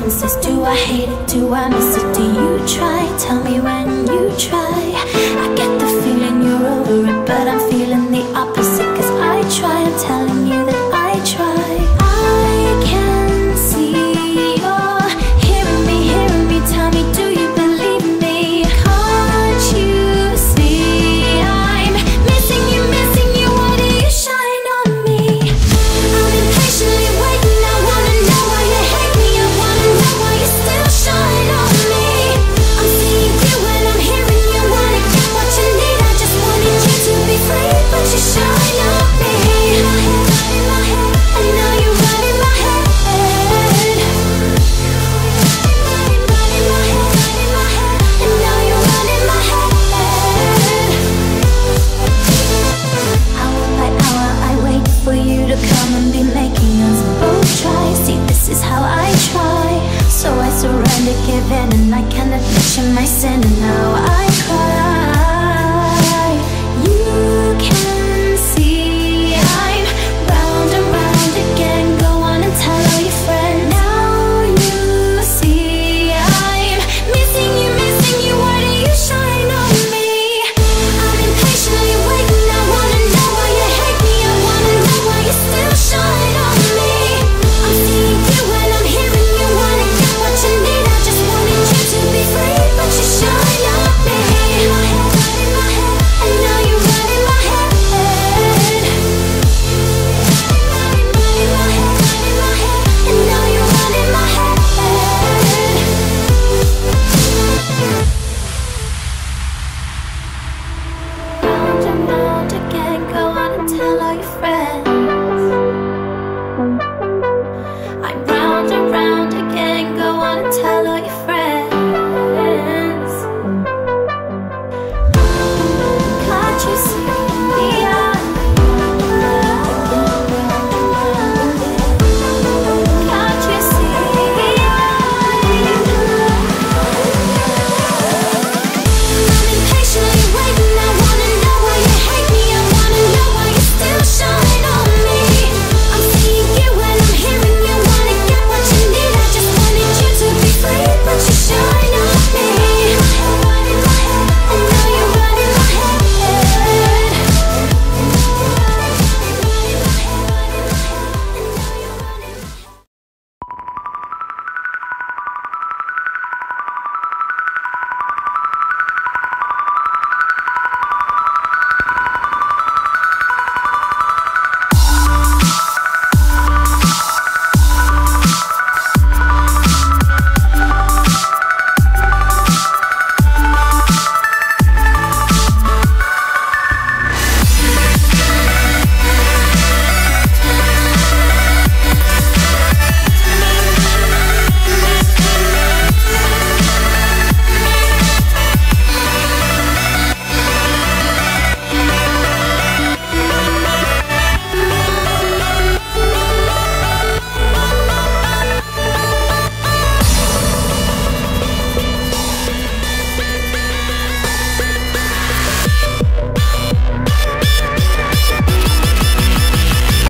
differences Do I hate it? Do I miss it? Do you try? Tell me when you try I get the feeling you're over it But I'm